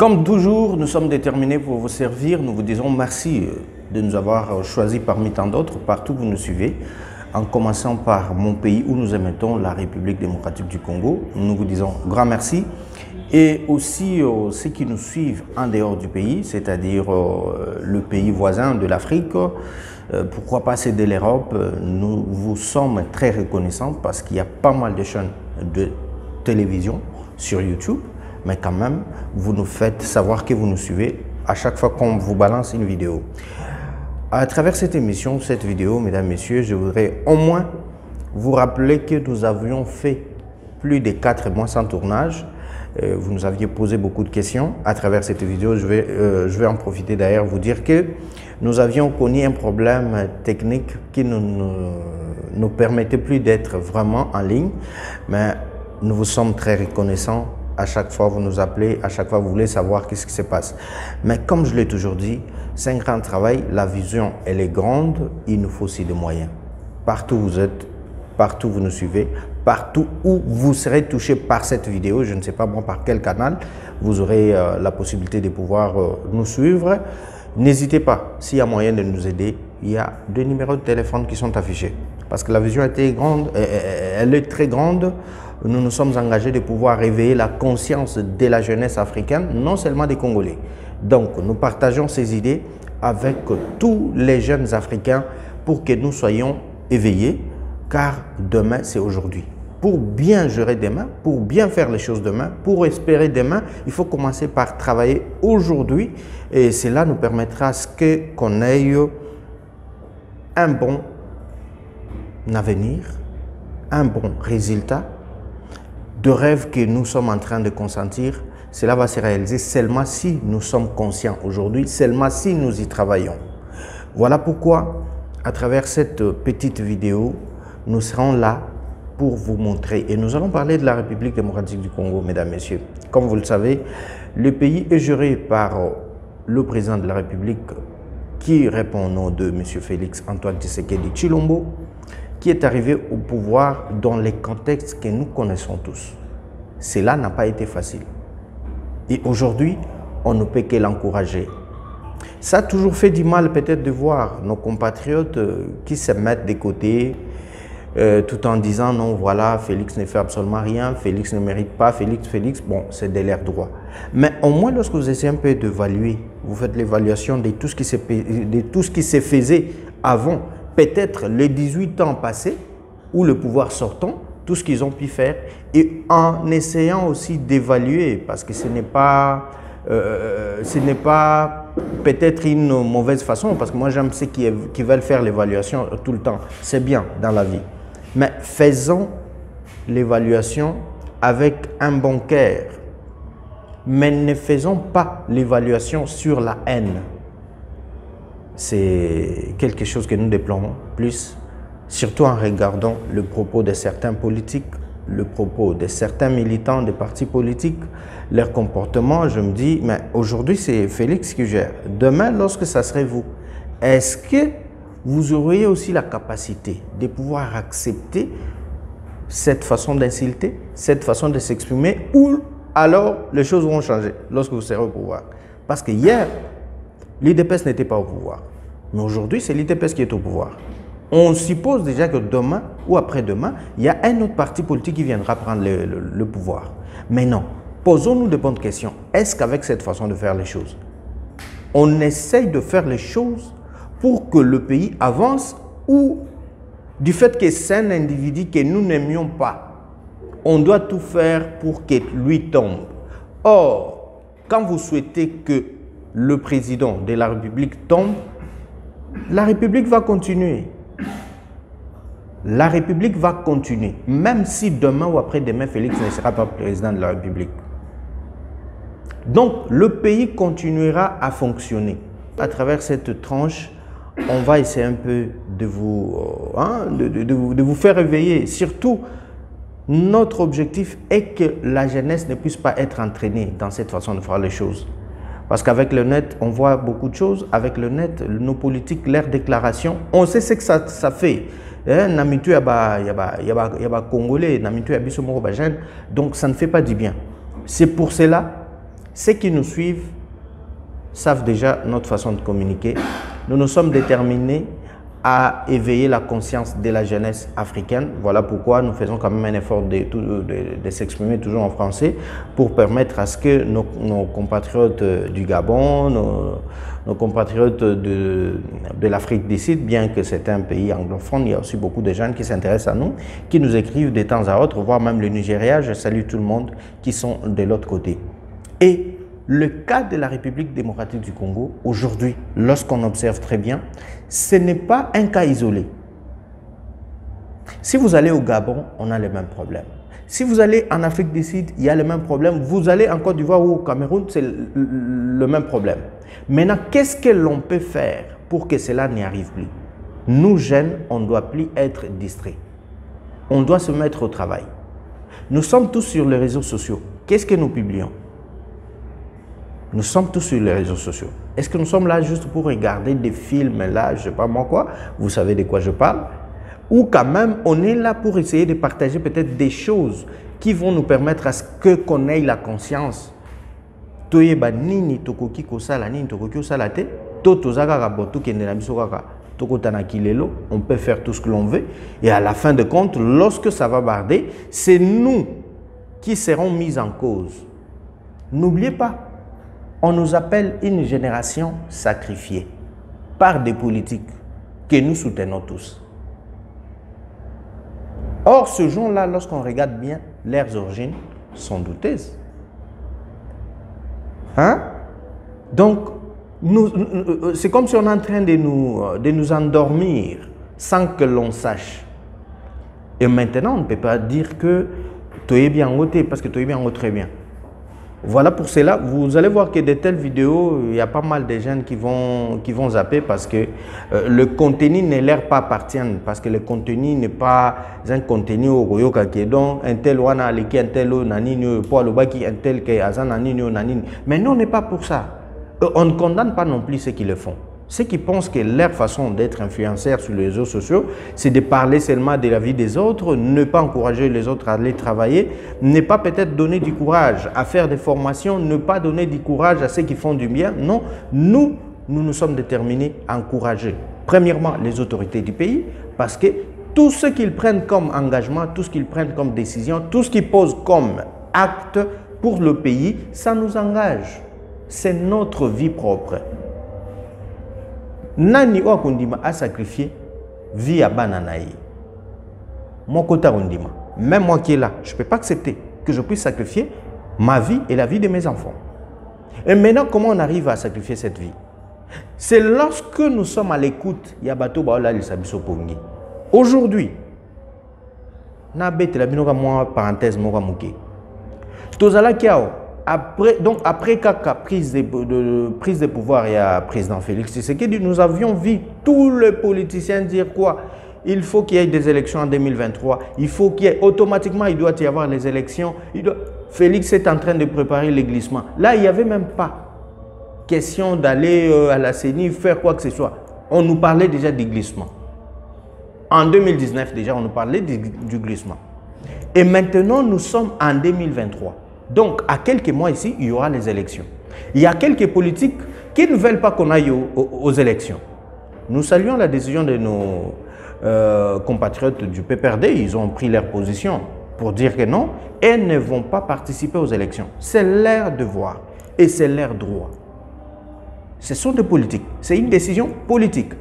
Comme toujours, nous sommes déterminés pour vous servir. Nous vous disons merci de nous avoir choisis parmi tant d'autres, partout où vous nous suivez. En commençant par mon pays où nous émettons, la République démocratique du Congo. Nous vous disons grand merci. Et aussi euh, ceux qui nous suivent en dehors du pays, c'est-à-dire euh, le pays voisin de l'Afrique, euh, pourquoi pas de l'Europe, nous vous sommes très reconnaissants parce qu'il y a pas mal de chaînes de télévision sur YouTube mais quand même, vous nous faites savoir que vous nous suivez à chaque fois qu'on vous balance une vidéo. À travers cette émission, cette vidéo, mesdames, messieurs, je voudrais au moins vous rappeler que nous avions fait plus de quatre mois sans tournage. Euh, vous nous aviez posé beaucoup de questions. À travers cette vidéo, je vais, euh, je vais en profiter d'ailleurs vous dire que nous avions connu un problème technique qui ne nous, nous permettait plus d'être vraiment en ligne. Mais nous vous sommes très reconnaissants à chaque fois, vous nous appelez, à chaque fois, vous voulez savoir qu'est-ce qui se passe. Mais comme je l'ai toujours dit, c'est un grand travail. La vision, elle est grande. Il nous faut aussi des moyens. Partout où vous êtes, partout où vous nous suivez, partout où vous serez touché par cette vidéo, je ne sais pas moi par quel canal, vous aurez euh, la possibilité de pouvoir euh, nous suivre. N'hésitez pas, s'il y a moyen de nous aider, il y a deux numéros de téléphone qui sont affichés. Parce que la vision est grande, elle est très grande nous nous sommes engagés de pouvoir réveiller la conscience de la jeunesse africaine, non seulement des Congolais. Donc, nous partageons ces idées avec tous les jeunes Africains pour que nous soyons éveillés, car demain, c'est aujourd'hui. Pour bien gérer demain, pour bien faire les choses demain, pour espérer demain, il faut commencer par travailler aujourd'hui et cela nous permettra ce qu'on ait un bon avenir, un bon résultat de rêves que nous sommes en train de consentir, cela va se réaliser seulement si nous sommes conscients aujourd'hui, seulement si nous y travaillons. Voilà pourquoi, à travers cette petite vidéo, nous serons là pour vous montrer. Et nous allons parler de la République démocratique du Congo, mesdames, messieurs. Comme vous le savez, le pays est géré par le président de la République qui répond au nom de M. Félix Antoine Tshisekedi Chilombo, qui est arrivé au pouvoir dans les contextes que nous connaissons tous. Cela n'a pas été facile. Et aujourd'hui, on ne peut que l'encourager. Ça a toujours fait du mal peut-être de voir nos compatriotes euh, qui se mettent de côté euh, tout en disant non, voilà, Félix ne fait absolument rien, Félix ne mérite pas, Félix, Félix, bon, c'est de l'air droit. Mais au moins, lorsque vous essayez un peu d'évaluer, vous faites l'évaluation de tout ce qui de tout ce qui se faisait avant, peut-être les 18 ans passés ou le pouvoir sortant, tout ce qu'ils ont pu faire, et en essayant aussi d'évaluer, parce que ce n'est pas, euh, ce n'est pas peut-être une mauvaise façon, parce que moi j'aime ceux qui, qui veulent faire l'évaluation tout le temps, c'est bien dans la vie. Mais faisons l'évaluation avec un bon cœur, mais ne faisons pas l'évaluation sur la haine c'est quelque chose que nous déplorons plus, surtout en regardant le propos de certains politiques, le propos de certains militants des partis politiques, leur comportement. Je me dis, mais aujourd'hui c'est Félix qui gère. Demain, lorsque ça serait vous, est-ce que vous auriez aussi la capacité de pouvoir accepter cette façon d'insulter, cette façon de s'exprimer, ou alors les choses vont changer lorsque vous serez au pouvoir? Parce que hier, l'IDPS n'était pas au pouvoir. Mais aujourd'hui, c'est l'ITPS qui est au pouvoir. On suppose déjà que demain ou après-demain, il y a un autre parti politique qui viendra prendre le, pouvoir. Mais non, posons-nous de bonnes questions. Est-ce qu'avec cette façon de faire les choses, on essaye de faire les choses pour que le pays avance ou du fait que c'est un individu que nous n'aimions pas, on doit tout faire pour que lui tombe? Or, quand vous souhaitez que le président de la République tombe, la République va continuer. La République va continuer, même si demain ou après-demain, Félix ne sera pas président de la République. Donc, le pays continuera à fonctionner. À travers cette tranche, on va essayer un peu de vous, euh, hein, de vous faire réveiller. Surtout, notre objectif est que la jeunesse ne puisse pas être entraînée dans cette façon de faire les choses. Parce qu'avec le net, on voit beaucoup de choses. Avec le net, nos politiques, leurs déclarations, on sait ce que ça, ça fait. Hein, donc ça ne fait pas du bien. C'est pour cela Ceux qui nous suivent savent déjà notre façon de communiquer. Nous nous sommes déterminés à éveiller la conscience de la jeunesse africaine. Voilà pourquoi nous faisons quand même un effort de, s'exprimer toujours en français pour permettre à ce que nos, compatriotes du Gabon, nos, compatriotes de, l'Afrique du Sud, bien que c'est un pays anglophone, il y a aussi beaucoup de jeunes qui s'intéressent à nous, qui nous écrivent de temps à autre, voire même le Nigeria. Je salue tout le monde qui sont de l'autre côté. Le cas de la République démocratique du Congo, aujourd'hui, lorsqu'on observe très bien, ce n'est pas un cas isolé. Si vous allez au Gabon, on a les mêmes problèmes. Si vous allez en Afrique du Sud, il y a les mêmes problèmes. Vous allez en Côte d'Ivoire ou au Cameroun, c'est le même problème. Maintenant, qu'est-ce que l'on peut faire pour que cela n'y arrive plus? Nous, jeunes, on ne doit plus être distraits. On doit se mettre au travail. Nous sommes tous sur les réseaux sociaux. Qu'est-ce que nous publions? Nous sommes tous sur les réseaux sociaux. Est-ce que nous sommes là juste pour regarder des films, là, je ne sais pas moi quoi, vous savez de quoi je parle? Ou quand même, on est là pour essayer de partager peut-être des choses qui vont nous permettre à ce que qu'on ait la conscience. on peut faire tout ce que l'on veut. Et à la fin de compte lorsque ça va barder c'est nous qui serons mis en cause. N'oubliez pas on nous appelle une génération sacrifiée par des politiques que nous soutenons tous. Or, ce gens-là, lorsqu'on regarde bien, leurs origines sont douteuses. Hein? Donc, euh, c'est comme si on est en train de nous, euh, de nous endormir sans que l'on sache. Et maintenant, on ne peut pas dire que tu es bien ôté parce que tu es bien très bien. Voilà pour cela, vous allez voir que de telles vidéos, il y a pas mal de jeunes qui vont, qui vont zapper parce que euh, le contenu ne leur pas parce que le contenu n'est pas un contenu au Royoka qui donc un tel wana aleki un tel nanini pour le baki un tel que azan nanini nanini. Mais non, on n'est pas pour ça. Euh, on ne condamne pas non plus ceux qui le font. Ceux qui pensent que leur façon d'être influenceur sur les réseaux sociaux, c'est de parler seulement de la vie des autres, ne pas encourager les autres à aller travailler, ne pas peut-être donner du courage à faire des formations, ne pas donner du courage à ceux qui font du bien. Non, nous, nous nous sommes déterminés à encourager, premièrement, les autorités du pays, parce que tout ce qu'ils prennent comme engagement, tout ce qu'ils prennent comme décision, tout ce qu'ils posent comme acte pour le pays, ça nous engage. C'est notre vie propre nani oyo akondima sacrifier vie ya bana na moko même moi qui est là je peux pas accepter que je puisse sacrifier ma vie et la vie de mes enfants. Et maintenant comment on arrive à sacrifier cette vie? C'est lorsque nous sommes à l'écoute ya bato baolalisa pongi. Aujourd'hui nabetela bino ka mwa parenthèse moko awa après, donc après Kaka, prise de, prise de pouvoir, il y a président Félix Tshisekedi, nous avions vu tous les politiciens dire quoi? Il faut qu'il y ait des élections en 2023. Il faut qu'il y ait, automatiquement, il doit y avoir les élections. Félix est en train de préparer le glissement. Là, il n'y avait même pas question d'aller euh, à la CENI faire quoi que ce soit. On nous parlait déjà du glissement. En 2019, déjà, on nous parlait du glissement. Et maintenant, nous sommes en 2023. Donc, à quelques mois ici, il y aura les élections. Il y a quelques politiques qui ne veulent pas qu'on aille aux, élections. Nous saluons la décision de nos euh, compatriotes du PPRD. Ils ont pris leur position pour dire que non, elles ne vont pas participer aux élections. C'est leur devoir et c'est leur droit. Ce sont des politiques. C'est une décision politique.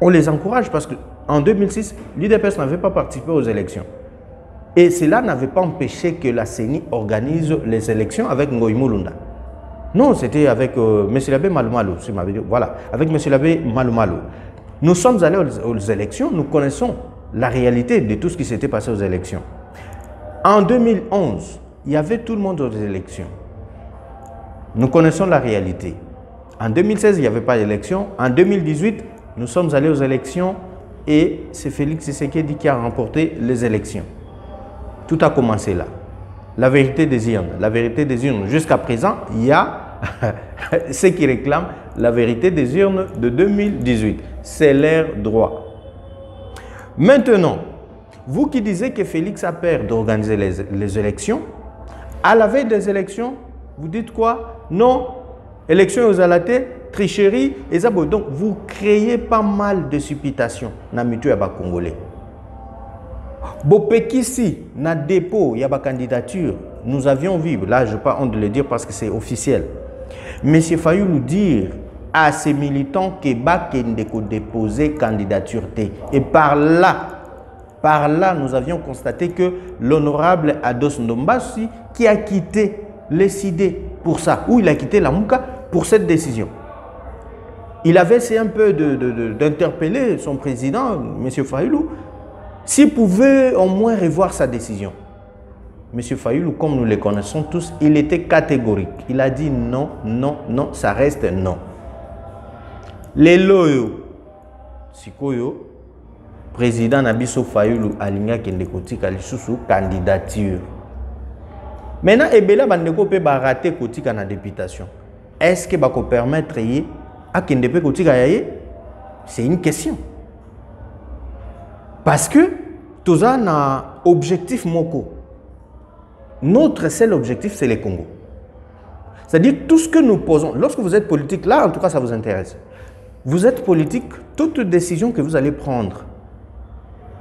On les encourage parce qu'en 2006, l'UDPS n'avait pas participé aux élections. Et cela n'avait pas empêché que la CENI organise les élections avec Ngoï Mulunda. Non, c'était avec euh, M. Labé Malumalu. Voilà, avec M. Malumalu. Nous sommes allés aux, élections, nous connaissons la réalité de tout ce qui s'était passé aux élections. En 2011, il y avait tout le monde aux élections. Nous connaissons la réalité. En 2016, il n'y avait pas d'élection. En 2018, nous sommes allés aux élections et c'est Félix Tshisekedi qui a remporté les élections. Tout a commencé là. La vérité des urnes. La vérité des urnes. Jusqu'à présent, il y a ceux qui réclament la vérité des urnes de 2018. C'est leur droit. Maintenant, vous qui disiez que Félix a peur d'organiser les, élections, à la veille des élections, Vous dites quoi? Non, élection aux alatés, tricherie, et donc vous créez pas mal de supputations dans le Congolais. Bopekisi, na dépôt, il y a candidature. Nous avions vu, là je n'ai pas honte de le dire parce que c'est officiel. Monsieur Fayou nous dire à ces militants que Bakendeko déposer candidature Et par là, par là, nous avions constaté que l'honorable Ados Ndombasi, qui a quitté les idées pour ça, ou il a quitté la Mouka pour cette décision. Il avait essayé un peu d'interpeller son président, M. Fayoulou, s'il pouvait au moins revoir sa décision. M. Fayoulou, comme nous le connaissons tous, il était catégorique. Il a dit non, non, non, ça reste non. Les loyaux, sikoyo, président Nabiso Fayoulou alinga kende kotika lisusu candidature. Maintenant, ebela bandeko pe raté kotika na députation. Est-ce que bako permettre ye akende pe kotika yaye? C'est une question. Parce que tout ça un objectif moko. Notre seul objectif, c'est le Congo. C'est-à-dire tout ce que nous posons. Lorsque vous êtes politique, là, en tout cas, ça vous intéresse. Vous êtes politique, toute décision que vous allez prendre,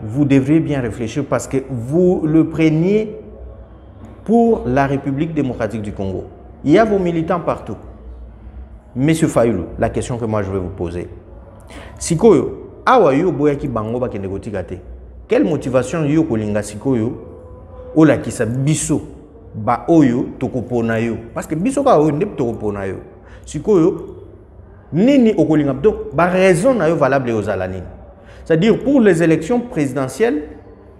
vous devriez bien réfléchir parce que vous le preniez pour la République démocratique du Congo. Il y a vos militants partout. Monsieur Fayoulou, la question que moi je vais vous poser. Sikoyo, awa yo boyaki bango bakende kotika te. Quelle motivation yo kolinga sikoyo? Olakisa biso ba oyo tokopona yo. Parce que biso ka oyo nde tokopona yo. Sikoyo nini okolinga? Donc ba raison na yo valable ozala nini? C'est-à-dire pour les élections présidentielles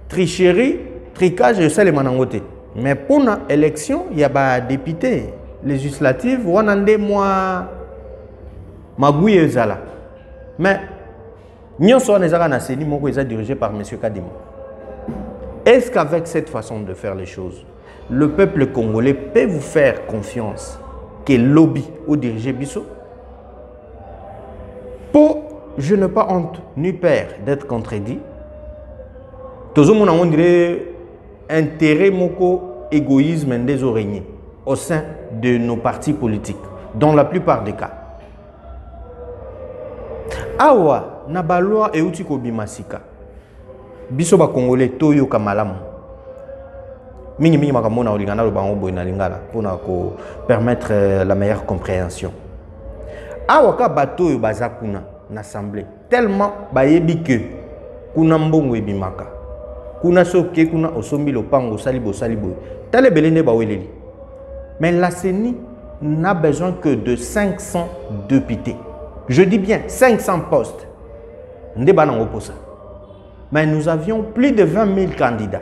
tricherie tricage esalema nango te. Mais mpona élection ya badépute législative wana nde mwa magui mais eza dirigé par monsieur kadima est-ce qu'avec cette façon de faire les choses le peuple congolais peut vous faire confiance que lobby ou diriger biso pour je n'ai pas honte ni peur d'être contredit. Tozomona on dirait intérêt moko égoïsme oreillers au sein de nos partis politiques dans la plupart des cas. Awa na baloi euti kobima sika. Biso bakongole toyoka malamu. Mingimingi makambo na olinga yango na kopermettre euh, la meilleure compréhension. Awa ka bato oyo baza kuna na assemblée tellement bayebi ke kuna mbongo ebimaka kuna soki kuna osombi lopango osali boye baweleli mais la CENI n'a besoin que de 500 députés. Je dis bien 500 postes mais nous avions plus de 20 000 candidats.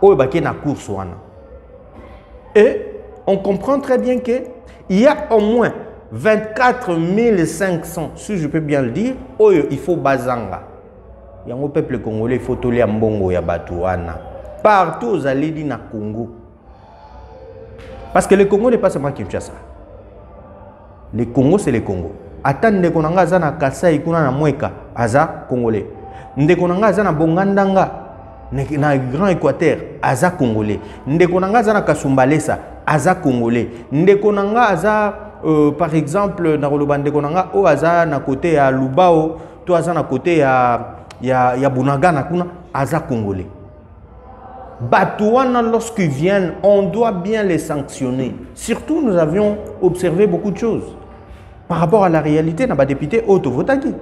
Au na course et on comprend très bien que il y a au moins 24 500 si je peux bien le dire il faut bazanga. Yango peuple congolais il faut tolia mbongo ya bato wana. Partout ozali di na congo. Parce que le congo n'est pas seulement kinshasa. Le congo c'est le congo ata ndeko na nga aza na kasai kuna na mweka aza congolais. Ndeko na nga aza na bongandanga na grand équateur aza congolais. Ndeko na nga aza na kasumbalesa aza congolais. Ndeko na nga aza euh, par exemple nakoloba ndeko na nga oyo aza na kote ya lubao to aza na kote ya, ya, ya bunagana kuna aza congolais. Bato lorsqu'ils viennent on doit bien les sanctionner. Surtout nous avions observé beaucoup de choses par rapport à la réalité na badepute oyo tovotaki.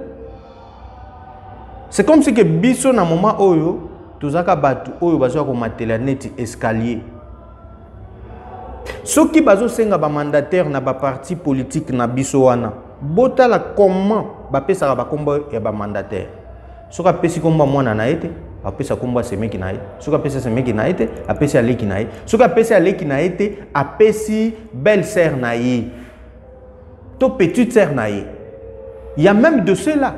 C'est comme si que biso na moment oyo tozaka bato oyo bazwa komatela neti escalier. Soki bazosenga bamandataire na baparti politique na biso wana botala comment bapesaka bakombo ya bamandataire soki apesi kombo ya mwana na ye te apesi kombo ya semeki na ye. Soki apesi semeki na ye te apesi aleki na ye. Soki apesi aleki na ye te apesi belle sœur na ye to petite sœur na il y a même de cela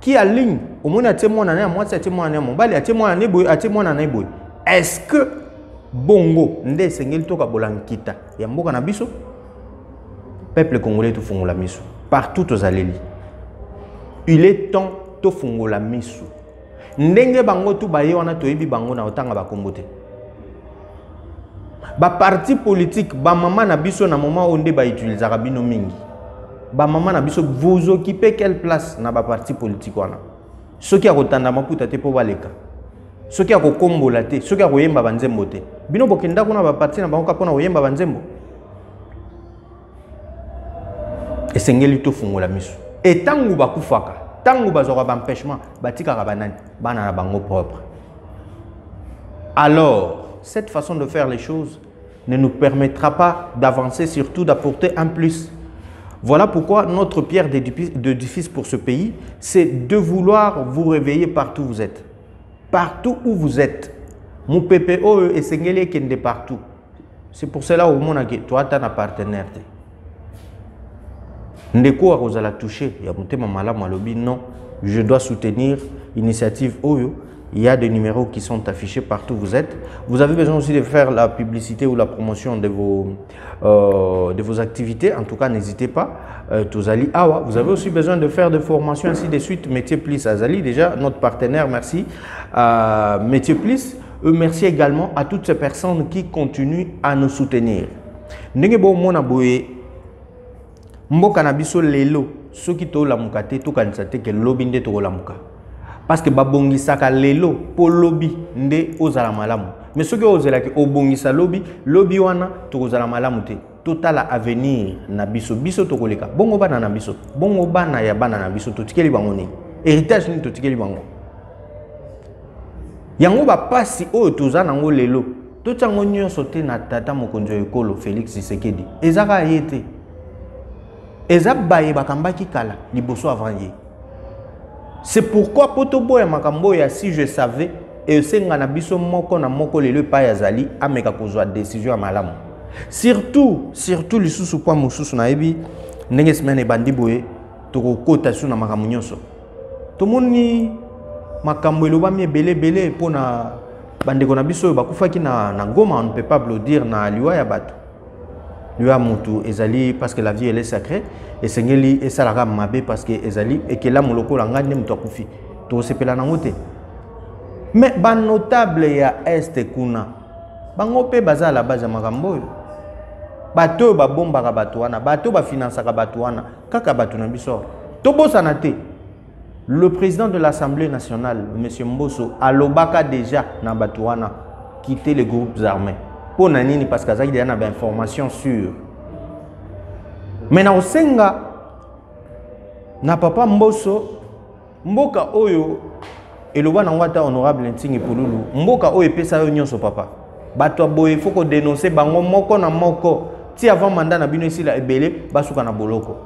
qui aligne omoni atie mwana na ya mwasi atie mwana na ya mobali atie mwana na ye boye atie mwana na ye boye est ce que bongo nde esengeli tokabola nkita ya mboka na biso? Peuple congolais tofungola miso. Partout tozaleli il est temps tofungola miso. Ndenge bango tu baye wana toyebi bango na otanga bakombo te baparti politique bamama na biso na moment oyo nde bautilisaka bino mingi. Bamama na biso vous occupez quelle place na baparti politique wana? Soki ya kotanda maputa te mpo baleka. Soki ya kokombola te soki ya koyemba banzembo te. Bino bokenda kuna baparti na bango ka mpona koyemba banzembo esengeli tofungola miso. Etango bakufaka ntango bazwaka baempêchement batikaka banani bana na bango propre. Alors cette façon de faire les choses ne nous permettra pas d'avancer, surtout d'apporter un plus. Voilà pourquoi notre pierre d'édifice pour ce pays, c'est de vouloir vous réveiller partout où vous êtes. Partout où vous êtes. Mon PPO est Sengele qui est partout. C'est pour cela au monde que toi, tu as un partenaire. Ndeko toucher, il y a mon malade, non, je dois soutenir l'initiative OYO il y a des numéros qui sont affichés partout où vous êtes. Vous avez besoin aussi de faire la publicité ou la promotion de vos, euh, de vos activités. En tout cas, n'hésitez pas. Euh. Vous avez aussi besoin de faire des formations ainsi de suite. Métier Plus Azali, déjà notre partenaire, merci. Euh, Métier Plus. merci également à toutes ces personnes qui continuent à nous soutenir. ndenge bomona biso lelo soki tolamuka te tokanisa ke lobi nde tokolamuka parce que babongisaka lelo mpo lobi nde ozala malamu. Mais soki ozelaki obongisa lobi lobi wana tokozala malamu te. Totala avenir na biso. Biso tokoleka. Bongo bana na biso. Bongo bana ya bana na biso. Totikeli bango nini? Héritage nini totikeli bango? Yango bapasi oyo toza nango lelo totiango nyonso te na tata mokonzi ya ekolo félix tshisekedi. Eza kaka ye te. Eza baye bakambaki kala liboso avant ye c'est pourquoi poto boya makambo ya si je savais esenga na biso moko na moko lelo epai azali ameka kozwa décision ya malamu. Surtout surtout lisusu mpo mosusu nayebi ndenge semaine ebandi boye tokokota su na makambo nyonso. Tomoni makambo elobami ebele ebele mpo na bandeko na biso oyo bakufaki na, na ngoma on ne peut pas applaudir na liwa ya bato liwa ya motu ezali parce que la vie elle est sacrée. Esengeli esalaka mabe parce que ezali ekelamu lokola ngai nde moto akufi. Tokosepela nango te. Me banotable ya este kuna bango mpe baza la base ya makambo oyo. Bato oyo babombaka bato wana bato oyo bafinansaka bato wana kaka bato na biso tobosana te. Le président de l'assemblée nationale m. Mboso alobaka déjà na bato quitter les groupes armés mpo na nini? Parce que azalaki deja na bainformation sûre me na kosenga na papa mboso mboka oyo eloba nango ata honorable ntingi pululu mboka oyo epesa yo nyonso papa. Bato ya boye fo kodenonse bango moko na moko. Ti avant manda na bino esila ebele basuka na boloko.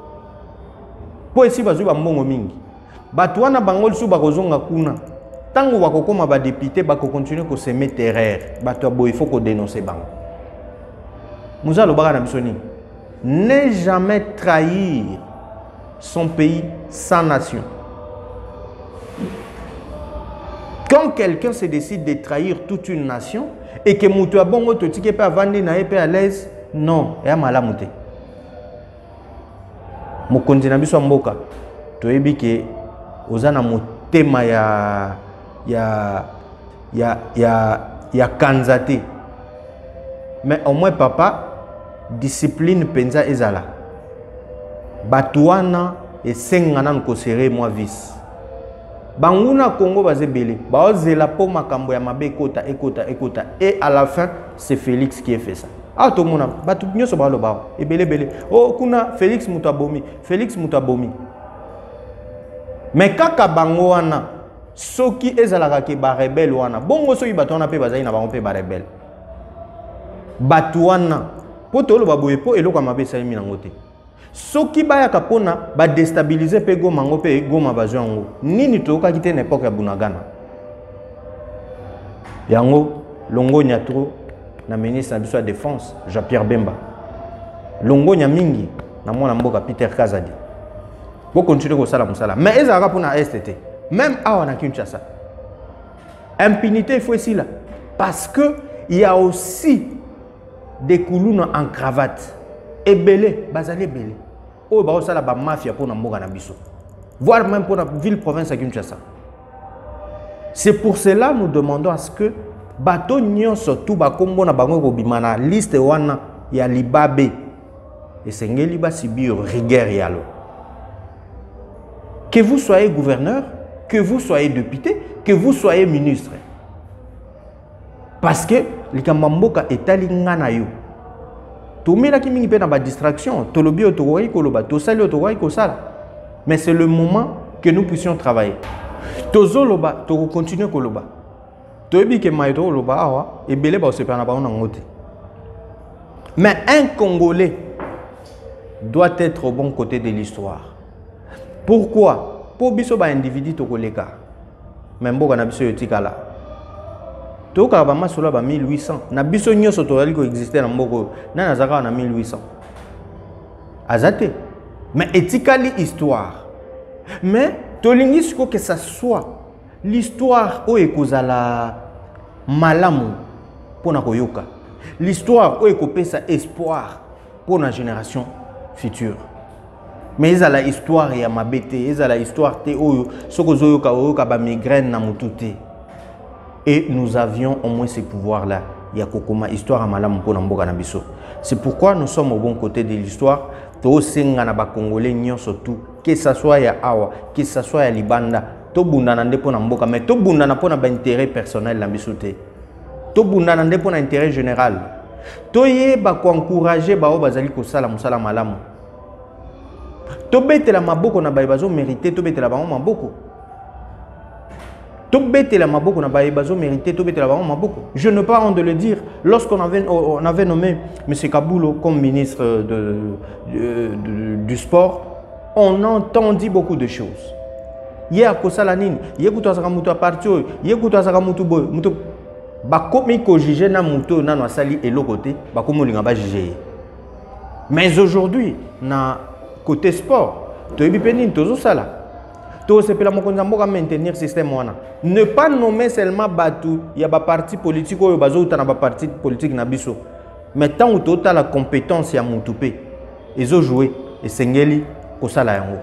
Mpo esi bazwi bambongo mingi. Bato wana bango lisusu bakozonga kuna ntango bakokóma badepute bakokontinue koseme terreur ya ne jamais trahir son pays, sa nation. Quand quelqu'un se décide de trahir toute une nation et que mutu abongo totike pe avandi na ye pe à l'aise, non, eya malamu te. ya ya ya ya ya ya kanza te. Mais au moins papa discipline mpenza ezala. Bato wana esenga nanu kosere mwa vise banguna congo baza ebele baozela mpo makambo ya mabe ekota ekota ekota. Et à la fin c'est félix qui efait ça. Awa tomona bato nyonso baloba awa. Ebelebele o oh, kuna félix moto abomi félix moto abomi me kaka bango wana soki ezalaka ke barebele wana bongo soki bato wana mpe bazali na bango mpe barebele bato wana mpo toloba boye mpo eloko ya mabe esalemi nango te. Soki bayaka mpona badestabilize mpe goma yango mpe goma bazwa yango nini toyokaki te na epoke ya bunagana? Yango longonya tro na ministre na biso ya défense jean pierre bemba longonya mingi na mwana mboka peter kazadi. Bokontinue kosala mosala. Mais ezalaka mpona este te même awa na kinshasa impunité il faut esila parce que il y a aussi des kuluna en cravate. Ebele bazali ebele oyo bakosala bamafia mpo na mboka na biso. Voire même pour la ville province ya kinshasa c'est pour cela nous demandons à ce que bato nyonso tu bakombo na bango ekobima na liste wana ya libabe. Esengeli basibir rigueur yalo. Que vous soyez gouverneur que vous soyez député que vous soyez ministre. Parce que likambo mboka etali nga na yo. Tomelaki mingi mpe na badistraction tolobi oyo tokokaki koloba tosali oyo tokokaki kosala. Mais c'est le moment que nous puissions travailler. Tozoloba tokokontinue koloba. Toyebi ke mayo tokoloba awa ebele baosepela na bango nango te. Mais un congolais doit être au bon côté de l'histoire. Pourquoi? Mpo biso baindividu tokoleka. Me mboka na biso yotikala. Tokaka bamasolo ya ba 1800 na biso nyonso tozali koexiste na mboka oyo. Nani aza na 1800 aza te. Mais etikali histoire. Mais tolingi ke ça soit l'histoire oyo ekozala malamu mpona koyoka. L'histoire oyo ekopesa espoir mpona génération future mais ezala histoire ya mabe te ezala histoire te oyo soki ozoyoka oyoka bamigraine na motu te. Et nous avions au moins ce pouvoir là ya kokoma histoire ya malamu mpona mboka na biso. C'est pourquoi nous sommes au bon côté de l'histoire tosenga na bacongolais nyonso tu que ça soit ya awa que ça soit ya libanda tobundana nde mpona mboka mais tobundana mpona baintérêt personnel na biso te. Tobundana nde mpona intérêt général. Toyeba koencourage bao bazali kosala mosala malamu tobetela maboko na baye bazomérite tobetela bango maboko. Tobetela maboko na baye bazomérite tobetela bango maboko. Je ne pas honte de le dire. Lorsqu'on avait, on avait nommé m. Kabulo comme ministre de, de, de, du sport on entendit beaucoup de choses. Ye akosala nini? Ye kutu azalaka moto ya parti oyo? Ye kutu azalaka motu boye moto bakomi kojuge na moto oyo nano asali eloko te bakomi olinga bajuge ye. Mais aujourd'hui na côté sport toyebi mpe nini tozosala tosepela mokonzi ya mboka maintenir système ne pas nommer seulement bato ya baparti politique oyo bazouta na baparti politique na biso. Mais ntango totala compétence ya motu mpe ezojoue esengeli kosala yango.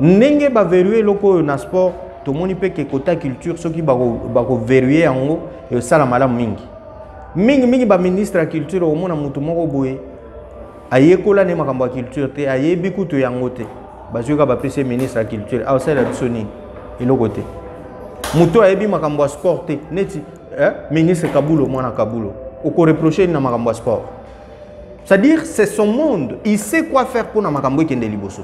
Ndenge baverue eloko oyo na sport tomoni mpe ke kota culture soki bakoverue yango esala malamu mingi. Mingi mingi baministre ya culture omona motu ayekola nde makambo ya culture te ayebi kutu yango te. Bazwi kaka bapesi ministre ya culture. Aosalela biso nini? Eloko te. Moto ayebi makambo ya sport te. Neti eh? ministre kabulo mwana kabulo okoreproche nini na makambo sport? C'est-à-dire c'est son monde. Il sait quoi faire mpona makambo ekende liboso.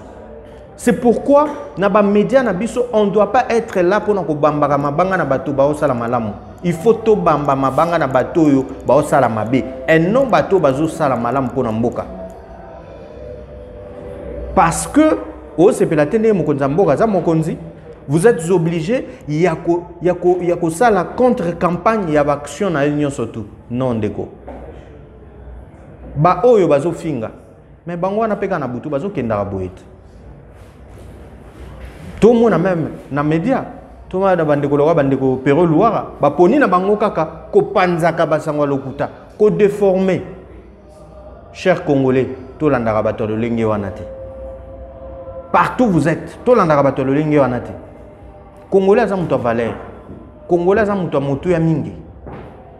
C'est pourquoi na bamédia na biso on doit pas être là mpona kobambaka mabanga na bato baosala malamu. Il faut tobamba mabanga na bato oyo baosala mabe. Et non bato oyo bazosala malamu mpona mboka parce que osepela te ndenge mokonzi ya mboka aza mokonzi vous êtes obligé ya kosala contre campagne ya baaction na ye nyonso tu non ndeko. Baoyo bazofinga me bango wana mpe kaka na butu bazokendaka boye te tomona meme na média tomona na bandeko loka bandeko pero luara baponi na bango kaka kopanzaka basango ya lokuta kodeforme cher congolais tolandaka bato ya lolenge wana te partout vous êtes. Tolandaka bato ya lolenge wana te congolais aza moto ya valeur. Congolais aza moto ya motuya mingi.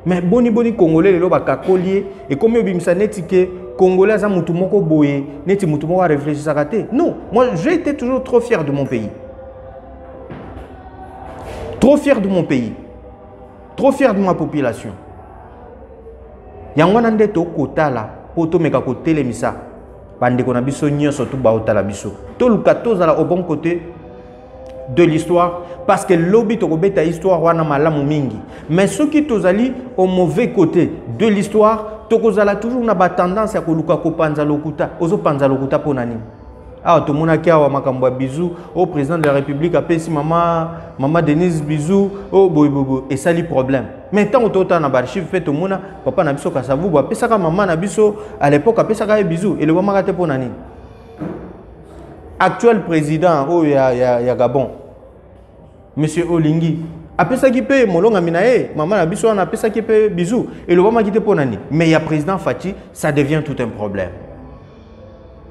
Mais boni boni congolais lelo bakakoli ye ekomi obimisa neti ke congolais aza motu moko boye. Neti motu moko arefléchisaka te non moi j'ai été toujours trop fier de mon pays. Trop fier de mon pays. Trop fier de ma population. Yango wana nde tokotala mpo tomeka kotelemisa bandeko na biso nyonso tu baotala biso. Toluka tozala au bon côté de l'histoire parce que lobi tokobeta histoire wana malamu mingi. Mais soki tozali au mauvais côté de l'histoire tokozala toujours na batendance ya koluka kopanza lokuta ozopanza lokuta mpo na nini? Awa tomonaki awa makambo ya bizu. Oyo président de la république apesi mama mama denise bizu. Oyo boyeboyeboye esali problème. Mais ntango totala na baarchive mpe tomona papa na biso kasavubu apesaka mama na biso à l'époque apesaka ye bizu. Elobamaka te mpo na nini actuel président oyo ya, ya, ya gabon monsieur olingi apesaki mpe molongami na ye mama na biso wana apesaki mpe bizu. Elobamaki te mpo na nini mais ya président faci ça devient tout un problème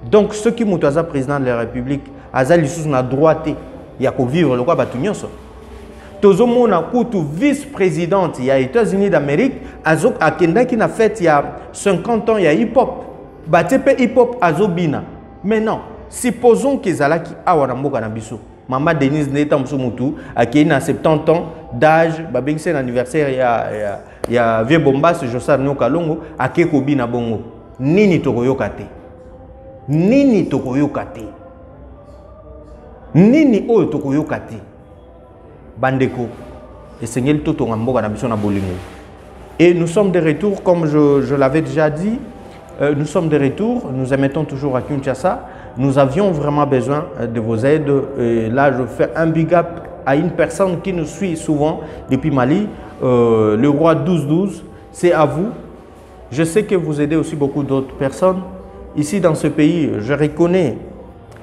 donc soki moto aza président de la république aza lisusu na droit te ya kovivre lokwa bato nyonso tozomona vice-présidente ya états-unis d'amérique akendaki na fête ya 50 ans ya hip-hop. Batie mpe hip-hop azobina maintenant supposons kezalaki awa na mboka na biso denise neta mosusu motu akei na 70 ans d'âge babengisi na anniversaire ya, ya, ya vie bombas josar nokalongo akei kobina bongo. Nini tokoyoka te nini tokoyoka te nini oyo tokoyoka te bandeko et nous sommes de retour comme je, je l'avais déjà dit euh, nous sommes de retour nous émettons toujours à Kinshasa. Nous avions vraiment besoin euh, de vos aides. Et là je fais un big up à une personne qui nous suit souvent depuis Mali. Euh, le roi 1212 c'est à vous. Je sais que vous aidez aussi beaucoup d'autres personnes ici dans ce pays je reconnais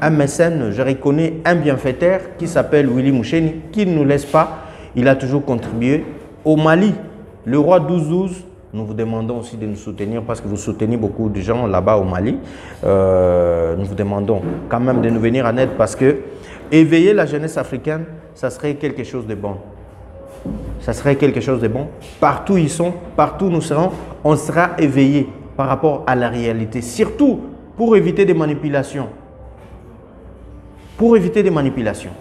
un mécène, je reconnais un bienfaiteur qui s'appelle Willy Moucheni, qui ne nous laisse pas. Il a toujours contribué. Au Mali, le roi 12-12, nous vous demandons aussi de nous soutenir parce que vous soutenez beaucoup de gens là-bas au Mali. Euh, nous vous demandons quand même de nous venir en aide parce que éveiller la jeunesse africaine, ça serait quelque chose de bon. Ça serait quelque chose de bon. Partout ils sont, partout nous serons, on sera éveillé par rapport à la réalité. Surtout pour éviter des manipulations pour éviter des manipulations.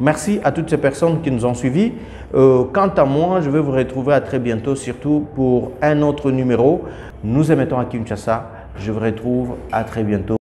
Merci à toutes ces personnes qui nous ont suivis. Euh, quant à moi, je vais vous retrouver à très bientôt, surtout pour un autre numéro. Nous émettons à Kinshasa. Je vous retrouve à très bientôt.